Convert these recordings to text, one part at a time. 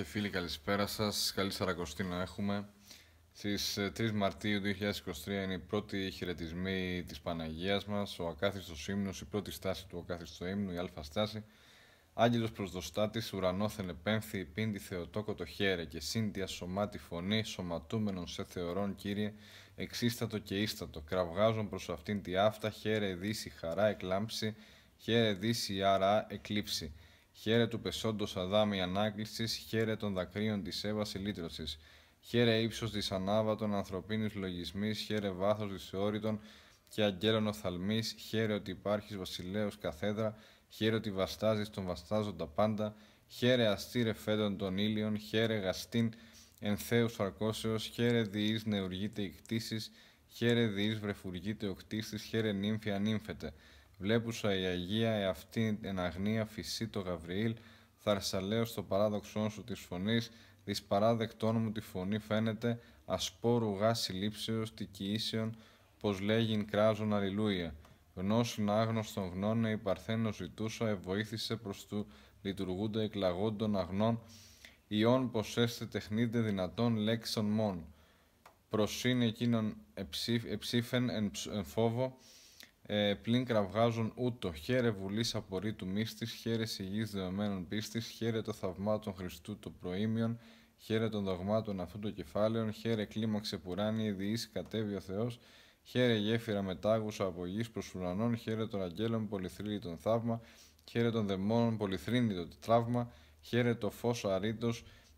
και φίλοι, καλησπέρα σας. Καλή Σαρακοστή να έχουμε. Στις 3 ε, Μαρτίου 2023 είναι οι πρώτοι χαιρετισμοί της Παναγίας μας, ο ακάθιστο ύμνος, η πρώτη στάση του ακάθιστο ύμνου, η Α στάση. Άγγελος προσδοστάτης, ουρανόθεν επέμφθη, πίντη Θεοτόκο το χέρε και σύντια σωμάτη φωνή, σωματούμενον σε θεωρών κύριε, εξίστατο και ίστατο. Κραυγάζον προς αυτήν τη αυτά, χέρε δύση χαρά εκλάμψη, χέρε δύση άρα εκλείψη. Χαίρε του πεσόντος Αδάμι ανάκλησης, χαίρε των δακρύων της Εύας ηλίτρωση. Χαίρε ύψος της ανάβατων ανθρωπίνης λογισμής, χαίρε βάθος της θεώρητων και αγγέλων οφθαλμή, χαίρε ότι υπάρχεις βασιλέο καθέδρα, χαίρε ότι βαστάζεις τον βαστάζοντα πάντα, χαίρε αστήρε φέτον των ήλιων, χαίρε γαστίν εν θεού αρκώσεως, χαίρε διής νεουργείται η κτήση, χαίρε διής βρεφουργείται ο κτίστης, χαίρε νύμφια νύμφεται. Βλέπουσα η Αγία εαυτή εν αγνία φυσί το Γαβριήλ, θαρσαλέως στο παράδοξό σου της φωνής, δι παράδεκτόν μου τη φωνή φαίνεται, ασπόρου γά συλλήψεως τη κοιήσεων, πως λέγειν κράζον αλληλούια. Γνώσουν άγνωστον γνώνε, η Παρθένος ζητούσα, εβοήθησε προς του λειτουργούνται εκλαγόντων αγνών, ιών πως έστε τεχνίτε δυνατόν λέξον μόν. Προσύνη εκείνον εψήφεν εν φόβο, ε, πλην κραυγάζουν ούτω. Χαίρε βουλής απορρίτου του μίστη, χαίρε υγιή δεωμένων πίστης, χαίρε το θαυμάτων Χριστού το προήμιον, χαίρε των δογμάτων αυτού των κεφάλαιων, χαίρε κλίμαξε πουράνι, διήσει κατέβει ο Θεός, χαίρε γέφυρα μετάγουσα από γη προς ουρανών, χαίρε των αγγέλων πολυθρύνη τον θαύμα, χαίρε των δαιμόνων πολυθρύνη το τραύμα, χαίρε το φως αρήτω,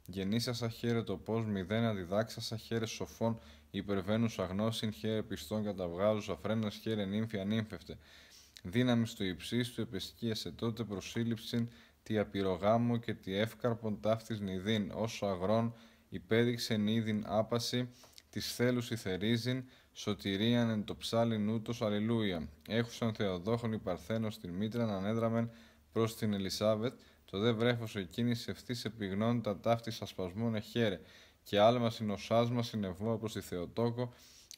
γεννήσασα, χαίρε το πώς μηδένα διδάξασα, χαίρε σοφών υπερβαίνουσα γνώσιν, χαίρε πιστών καταβγάζουσα φρένας, χαίρε νύμφη ανύμφευτε. Δύναμη του υψίστου επεσκίασε τότε προσύλληψην τη απειρογάμου και τη εύκαρπον ταύτης νηδίν, όσο αγρόν υπέδειξε νίδιν άπαση, της θέλους θερίζειν, σωτηρίαν εν το ψάλιν ούτως αλληλούια. Έχουσαν Θεοδόχων η Παρθένο στην Μήτρα ανέδραμεν προς την Ελισάβετ, το δε βρέφος εκείνης ευθύς επιγνών τα ταύτης ασπασμών εχέρε και άλμα συνοσάσμα συνευώ προς τη Θεοτόκο,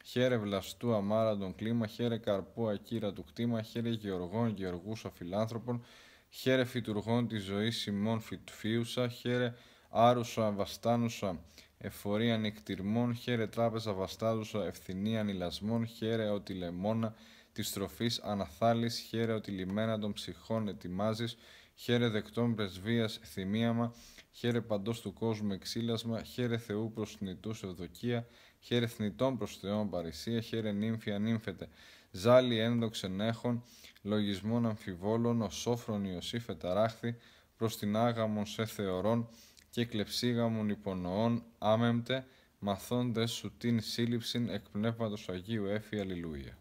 χαίρε βλαστού αμάραντον κλίμα, χαίρε καρπού ακύρα του κτήμα, χαίρε γεωργών γεωργούσα φιλάνθρωπων, χαίρε φυτουργών της ζωής Σιμών φυτφίουσα, χαίρε άρουσα βαστάνουσα εφορία νεκτυρμών, χαίρε τράπεζα βαστάζουσα ευθυνία ανηλασμών, χαίρε ότι λεμόνα της τροφής αναθάλει, χαίρε ότι λιμένα των ψυχών ετοιμάζεις, χαίρε δεκτών πρεσβεία θυμίαμα, χαίρε παντός του κόσμου εξήλασμα, χαίρε Θεού προς θνητού ευδοκία, χαίρε θνητών προς Θεόν παρησία, χαίρε νύμφη ανύμφεται, ζάλι ένδοξεν έχων, λογισμών αμφιβόλων, ο σόφρον Ιωσήφ εταράχθη, προς την άγαμον σε θεωρών και κλεψίγαμον υπονοών, άμεμπτε, μαθώντες σου την σύλληψην εκ πνεύματος Αγίου Έφη Αλληλούια.